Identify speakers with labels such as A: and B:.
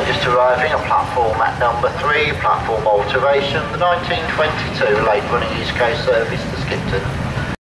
A: just arriving at platform at number 3, platform alteration, the 1922 late running East Coast service to Skipton.